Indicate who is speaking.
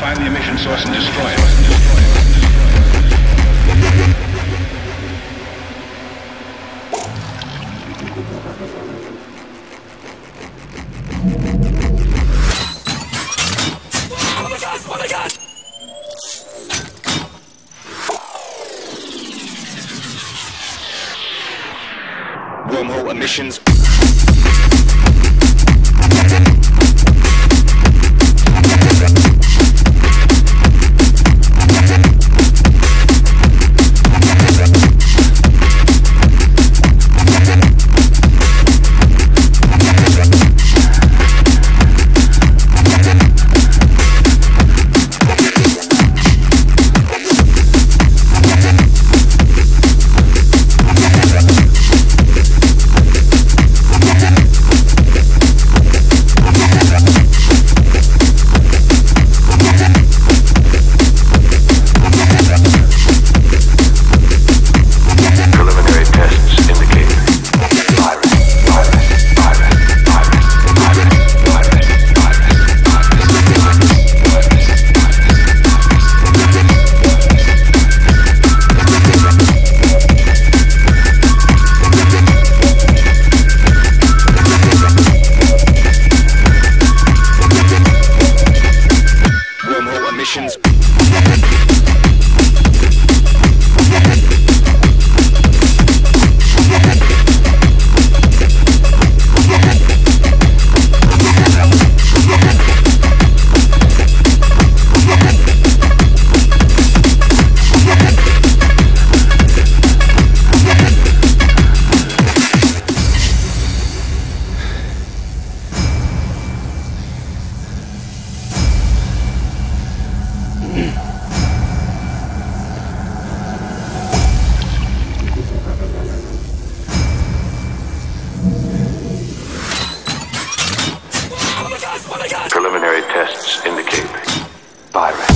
Speaker 1: Find the emission source and destroy it.
Speaker 2: Wormhole emissions Byron.